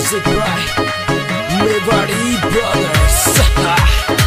Music by Liberty Brothers.